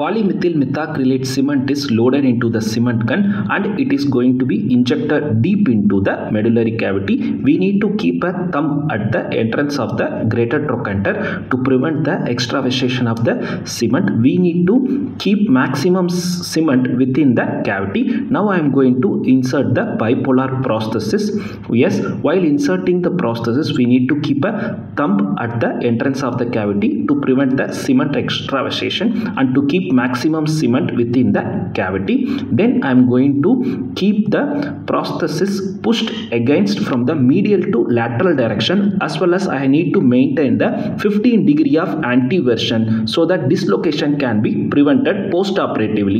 Polymethyl methacrylate cement is loaded into the cement gun and it is going to be injected deep into the medullary cavity. We need to keep a thumb at the entrance of the greater trochanter to prevent the extravasation of the cement. We need to keep maximum cement within the cavity. Now I am going to insert the bipolar prosthesis. Yes, while inserting the prosthesis, we need to keep a thumb at the entrance of the cavity to prevent the cement extravasation and to keep maximum cement within the cavity. Then I am going to keep the prosthesis pushed against from the medial to lateral direction as well as I need to maintain the 15 degree of anteversion so that dislocation can be prevented post operatively.